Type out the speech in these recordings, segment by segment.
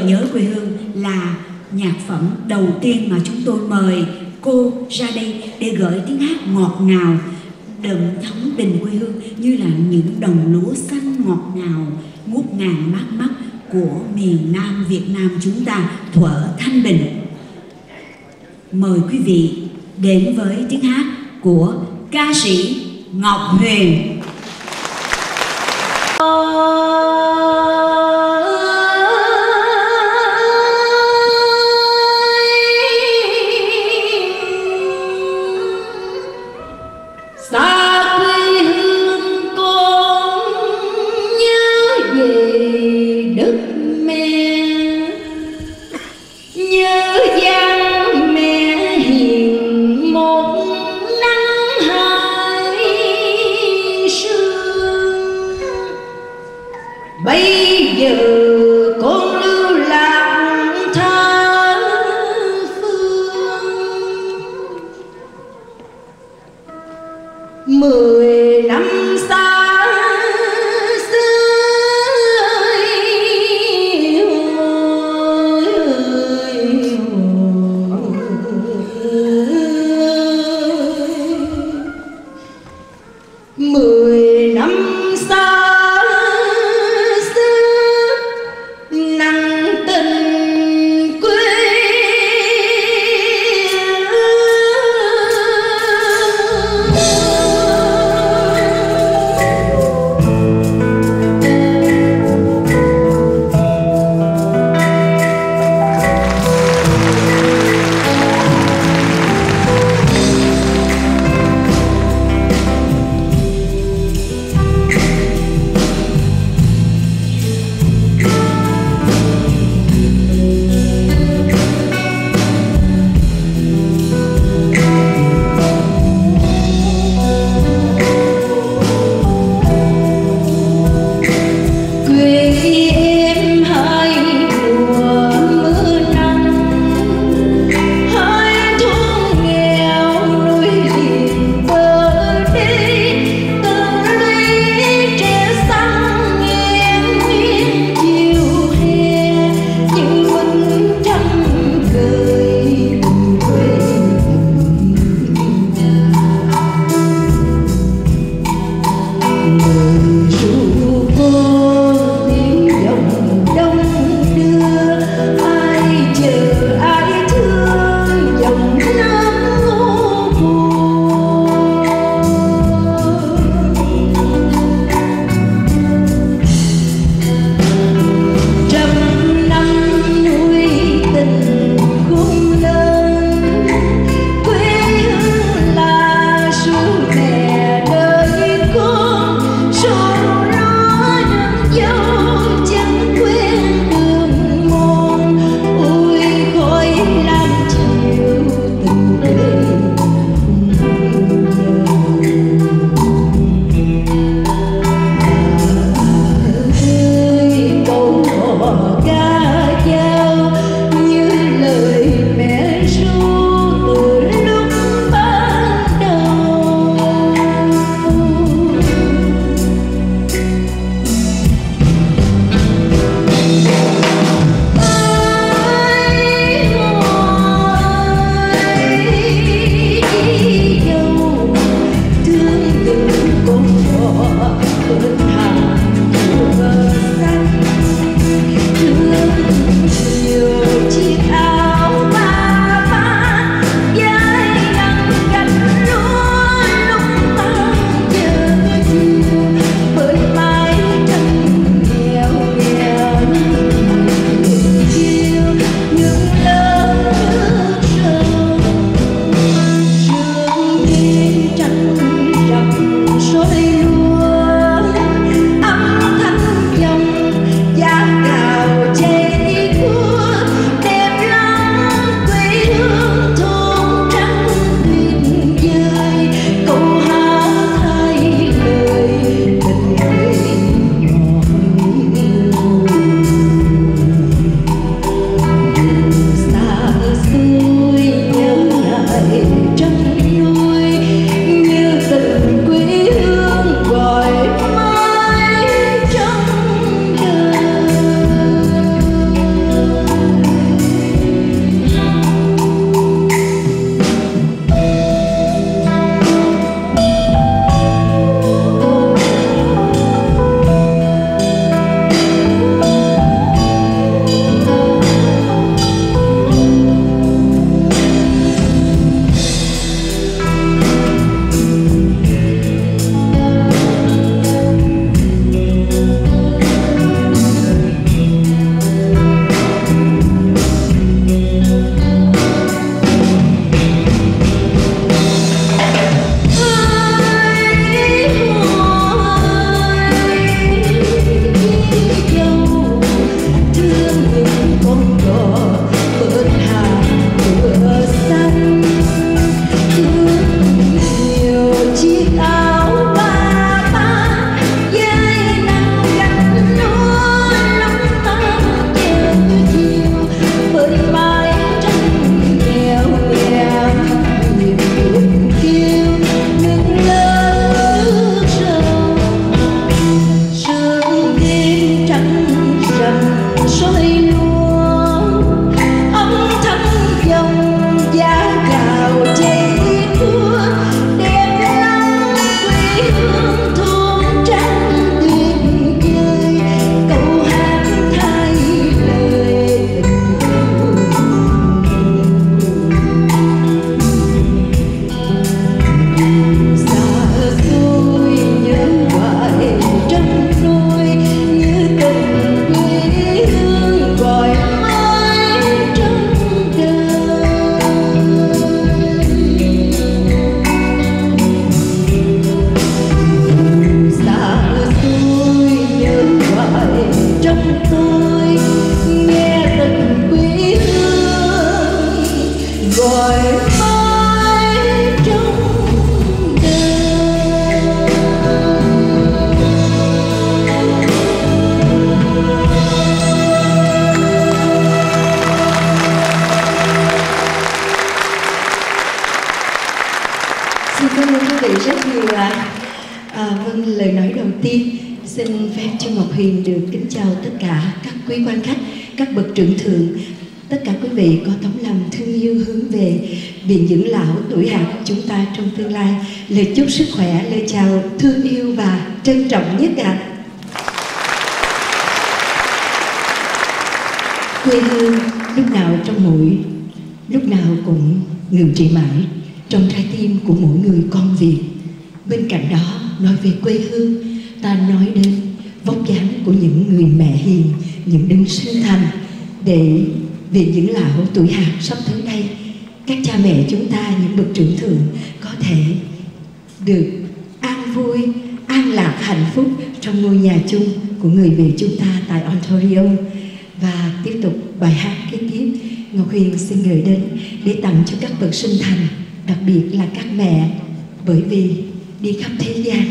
gợi nhớ quê hương là nhạc phẩm đầu tiên mà chúng tôi mời cô ra đây để gửi tiếng hát ngọt ngào, đậm thấm tình quê hương như là những đồng lúa xanh ngọt ngào, ngút ngàn mát mắt của miền Nam Việt Nam chúng ta thuở thanh bình mời quý vị đến với tiếng hát của ca sĩ Ngọc Huyền. Quý quan khách, các bậc trưởng thượng, tất cả quý vị có tấm lòng thương yêu hướng về viện dưỡng lão tuổi hạt chúng ta trong tương lai. Lời chúc sức khỏe, lời chào thương yêu và trân trọng nhất ạ. À. Quê hương lúc nào trong mũi, lúc nào cũng ngừng trị mãi trong trái tim của mỗi người con Việt. Bên cạnh đó, nói về quê hương, ta nói đến vóc dáng của những người mẹ hiền, những đấng sinh thành để vì những lão tuổi hạt sắp tới đây. Các cha mẹ chúng ta, những bậc trưởng thượng có thể được an vui, an lạc hạnh phúc trong ngôi nhà chung của người Việt chúng ta tại Ontario. Và tiếp tục bài hát kế tiếp, Ngọc Huyền xin gửi đến để tặng cho các bậc sinh thành, đặc biệt là các mẹ. Bởi vì đi khắp thế gian,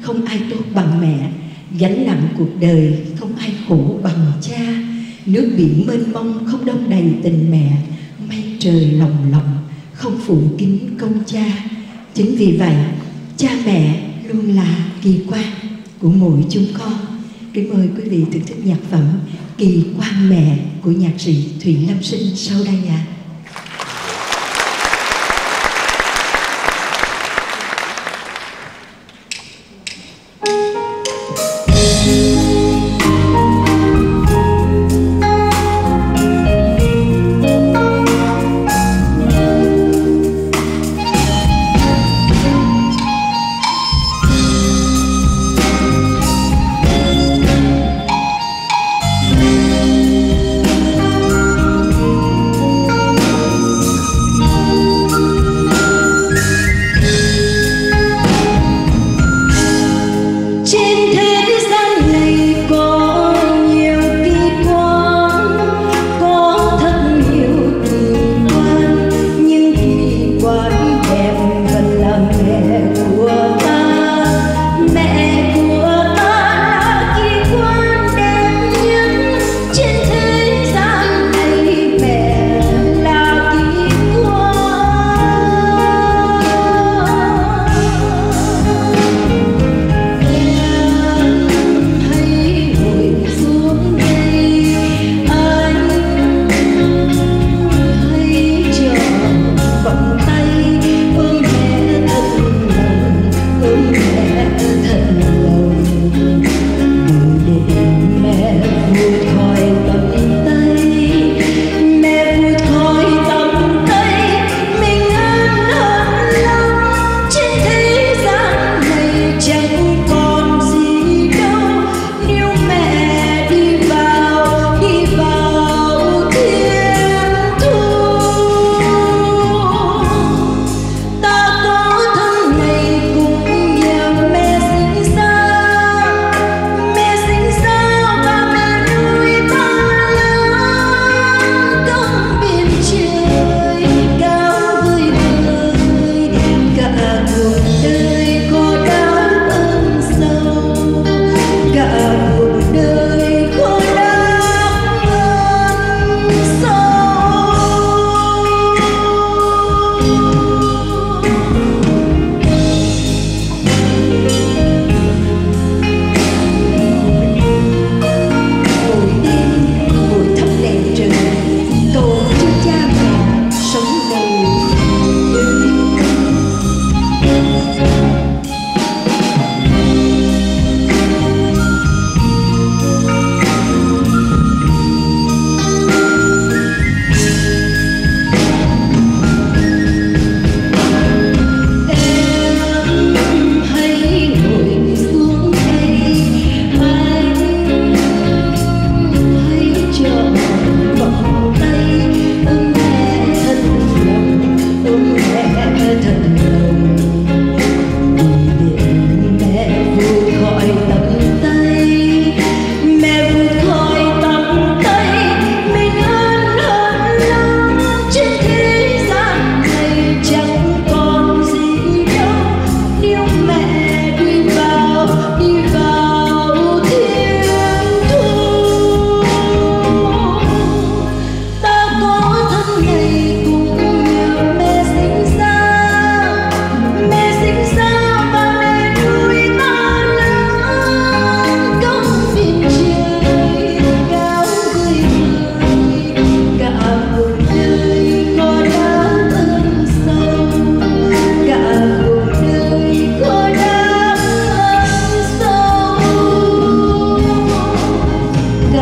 không ai tốt bằng mẹ gánh nặng cuộc đời không ai khổ bằng cha. Nước biển mênh mông không đông đầy tình mẹ. Mây trời lòng lòng không phụ kính công cha. Chính vì vậy, cha mẹ luôn là kỳ quan của mỗi chúng con. Kính mời quý vị thưởng thức nhạc phẩm kỳ quan mẹ của nhạc sĩ thủy lâm sinh sau đây ạ. à.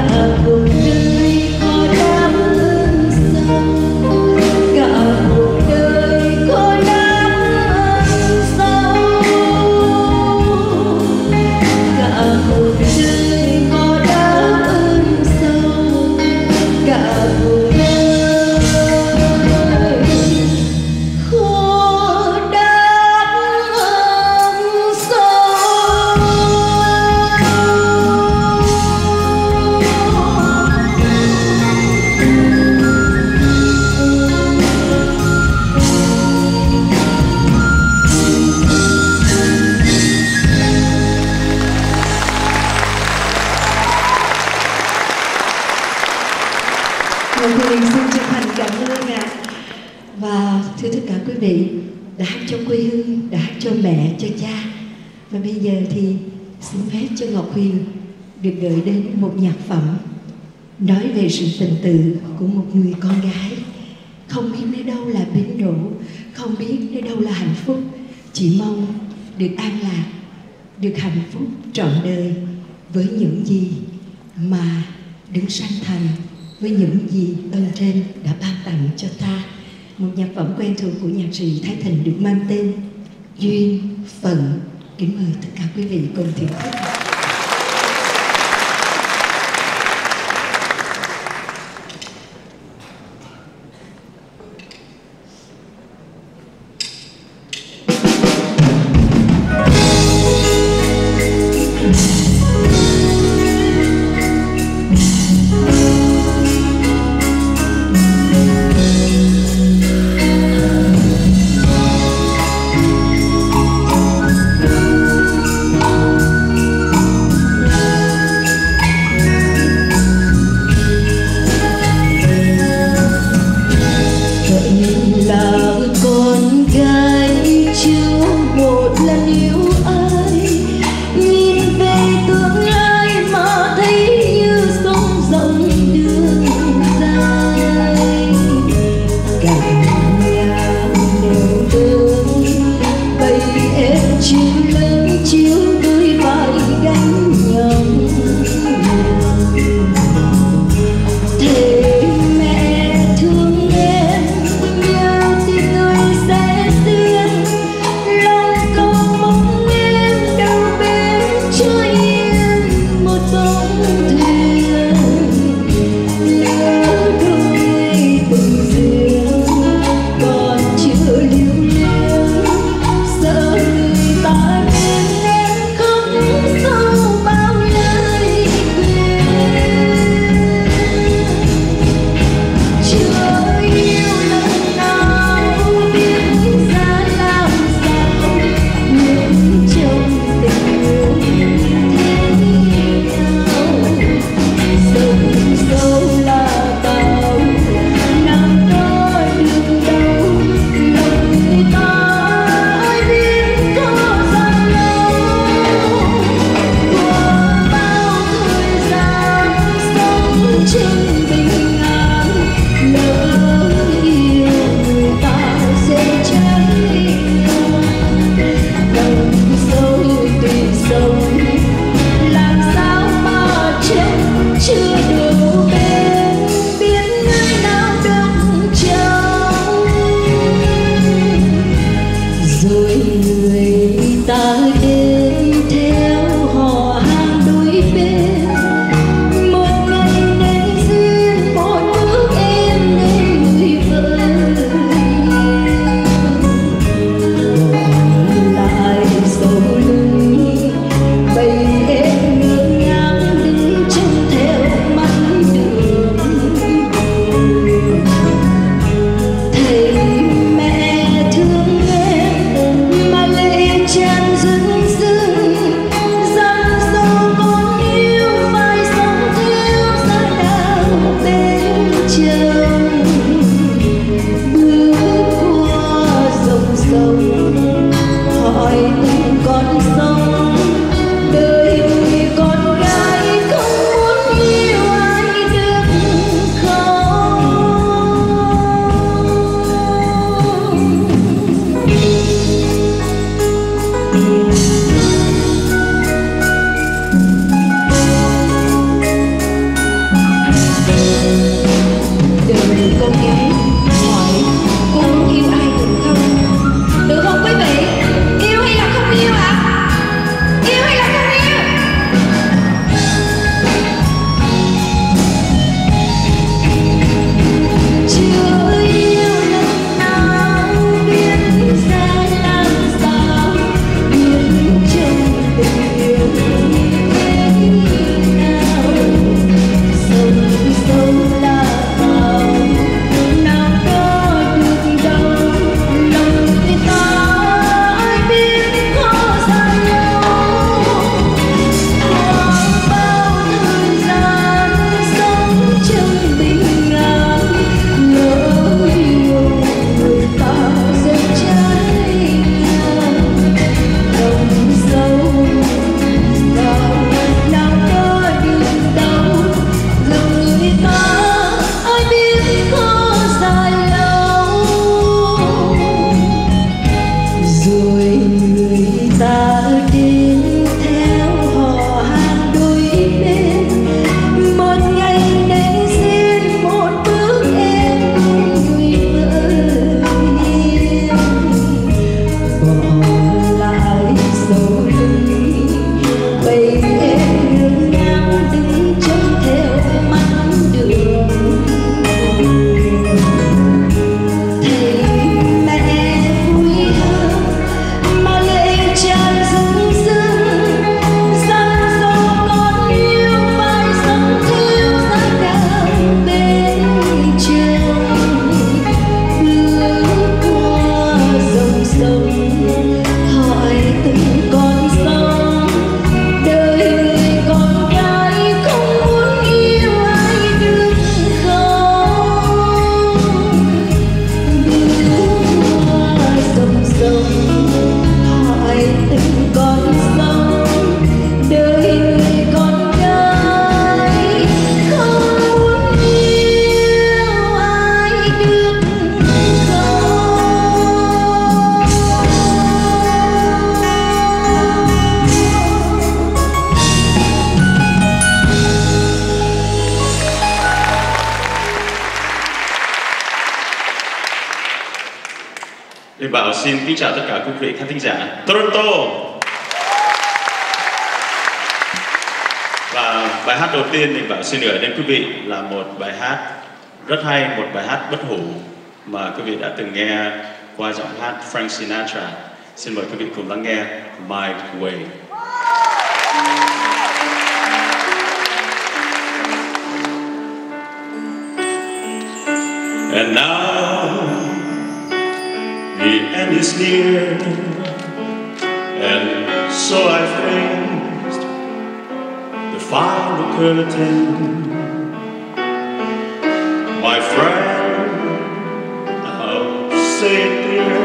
aku thưa tất cả quý vị, đã hát cho quê hương, đã hát cho mẹ, cho cha. Và bây giờ thì xin phép cho ngọc huyền được gửi đến một nhạc phẩm nói về sự tình tự của một người con gái. Không biết nơi đâu là bến đỗ, không biết nơi đâu là hạnh phúc. Chỉ mong được an lạc, được hạnh phúc trọn đời với những gì mà đứng sanh thành, với những gì ơn trên đã ban tặng cho ta một nhạc phẩm quen thuộc của nhạc sĩ Thái Thịnh được mang tên Duyên Phận. Kính mời tất cả quý vị cùng thưởng thức. Xin kính chào tất cả quý vị khán thính giả. Toronto. Và bài hát đầu tiên thì bảo xin gửi đến quý vị là một bài hát rất hay, một bài hát bất hủ mà quý vị đã từng nghe qua giọng hát Frank Sinatra. Xin mời quý vị cùng lắng nghe My Way. And now the end is near, and so I faced the final curtain. My friend, I'll say it clear,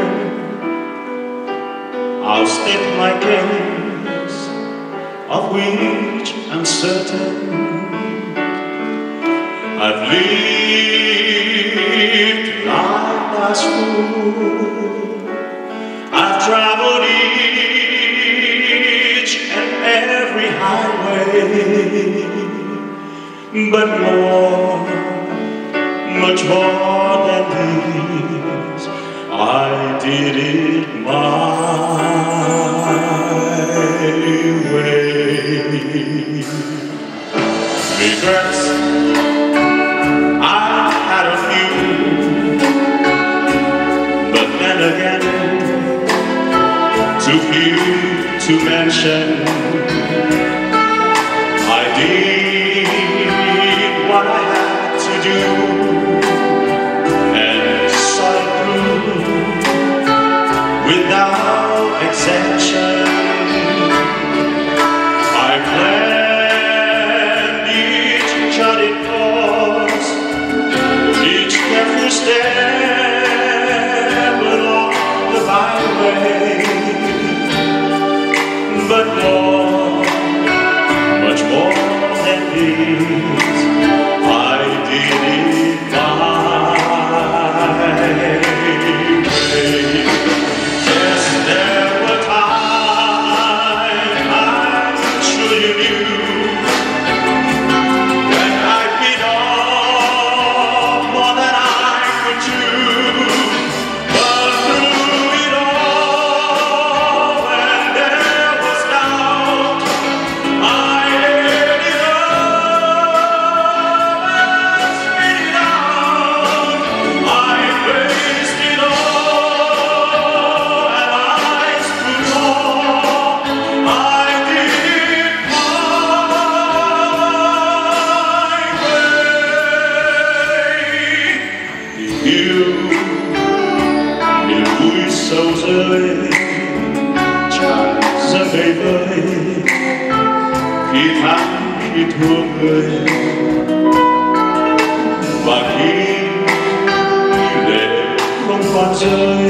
I'll state my case, of which I'm certain. I've lived life I've traveled each and every highway, but more, much more than these, I did it my way. Regrets, to mention. Khi thua người. Và khi lệ không còn rơi.